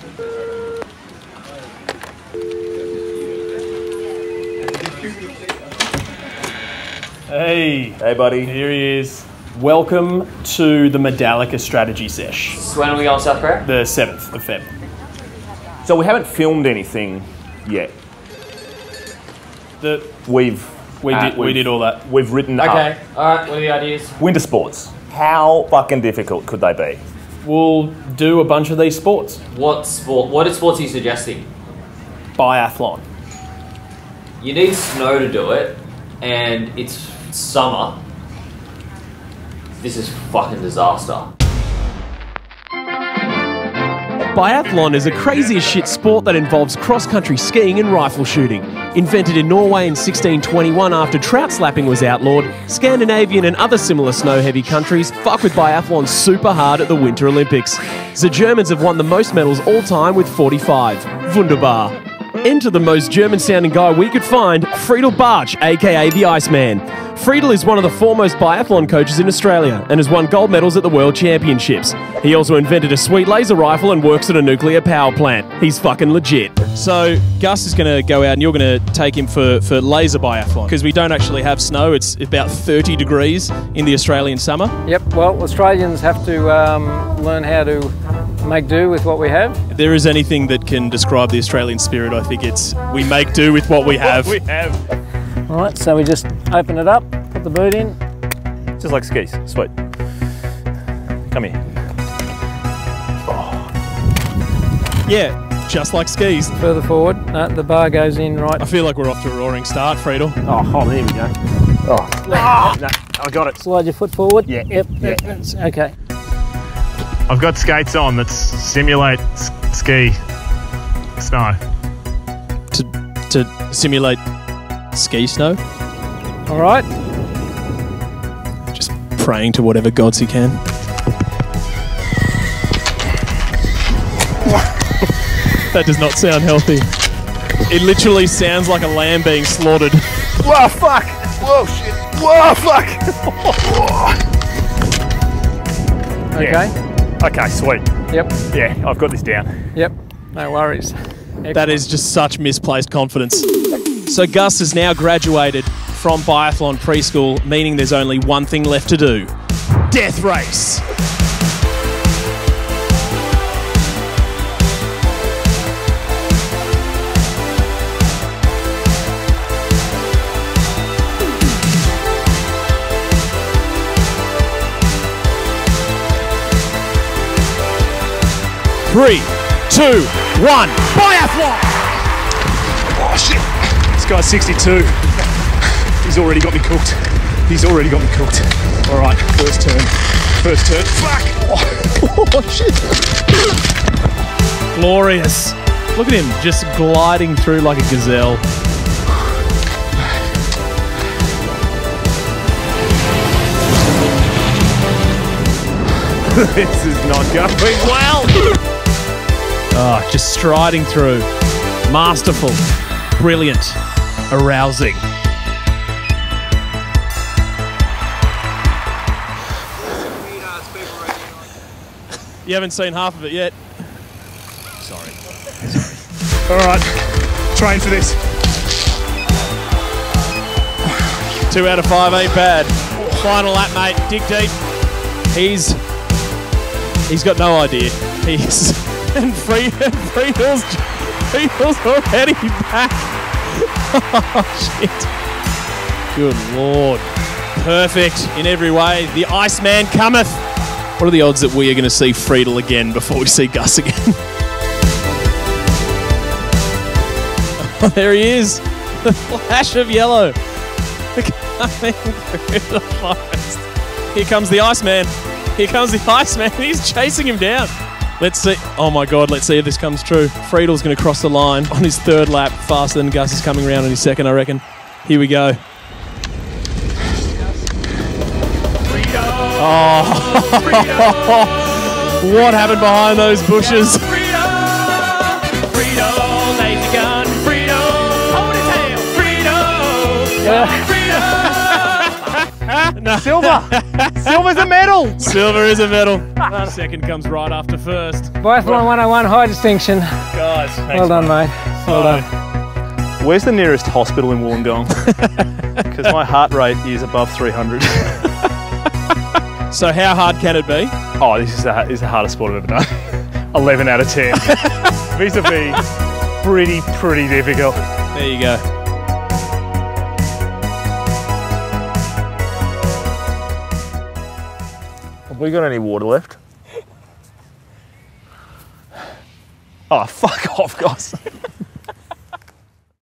Hey. Hey, buddy. Here he is. Welcome to the Medallica strategy sesh. When are we going to South Korea? The 7th of Feb. So we haven't filmed anything yet. The we've we uh, did we've, we did all that. We've written okay. up. Okay. All right. What are the ideas? Winter sports. How fucking difficult could they be? We'll do a bunch of these sports. What sport, what sports are you suggesting? Biathlon. You need snow to do it, and it's summer. This is fucking disaster. Biathlon is a crazy as shit sport that involves cross country skiing and rifle shooting. Invented in Norway in 1621 after trout slapping was outlawed, Scandinavian and other similar snow heavy countries fuck with biathlon super hard at the Winter Olympics. The Germans have won the most medals all time with 45. Wunderbar. Enter the most German sounding guy we could find, Friedl Bartsch, aka the Iceman. Friedl is one of the foremost biathlon coaches in Australia and has won gold medals at the World Championships. He also invented a sweet laser rifle and works at a nuclear power plant. He's fucking legit. So Gus is going to go out and you're going to take him for, for laser biathlon because we don't actually have snow. It's about 30 degrees in the Australian summer. Yep, well, Australians have to um, learn how to make do with what we have. If there is anything that can describe the Australian spirit, I think it's we make do with what we have. we have. All right, so we just open it up, put the boot in. Just like skis. Sweet. Come here. Yeah, just like skis. Further forward, no, the bar goes in right. I feel like we're off to a roaring start, Friedl. Oh, hold on, here we go. Oh, ah! no, I got it. Slide your foot forward. Yeah, Yep. yeah. that's- Okay. I've got skates on that simulate s- ski snow. To, to simulate ski snow. All right. Just praying to whatever gods he can. that does not sound healthy. It literally sounds like a lamb being slaughtered. Whoa, fuck! Whoa, shit! Whoa, fuck! Okay. okay, sweet. Yep. Yeah, I've got this down. Yep. No worries. That is just such misplaced confidence. So Gus has now graduated from biathlon preschool, meaning there's only one thing left to do death race. Three, two, one, biathlon! Oh guy's 62. He's already got me cooked. He's already got me cooked. All right, first turn. First turn. Fuck! Oh, oh shit! Glorious. Look at him just gliding through like a gazelle. this is not going well. Ah, just striding through. Masterful. Brilliant. Arousing. You haven't seen half of it yet. Sorry. All right, train for this. Two out of five ain't bad. Final lap, mate. Dig deep. He's he's got no idea. He's and free Friedl's Friedl's already back. oh shit. Good lord. Perfect in every way. The Iceman cometh. What are the odds that we are going to see Friedl again before we see Gus again? oh, there he is. The flash of yellow. Coming through the forest. Here comes the Iceman. Here comes the Iceman. He's chasing him down. Let's see. Oh my God, let's see if this comes true. Friedl's going to cross the line on his third lap faster than Gus is coming around on his second, I reckon. Here we go. Oh, what happened behind those bushes? Silver! Silver's a medal! Silver is a medal. Second comes right after first. Biathlon 101 high distinction. Guys, thanks, Well done, mate. Well Oh. done. Where's the nearest hospital in Wollongong? Because my heart rate is above 300. So how hard can it be? Oh, this is the, this is the hardest sport I've ever done. 11 out of 10. Vis-a-vis, pretty, pretty difficult. There you go. We got any water left? Oh, fuck off, guys.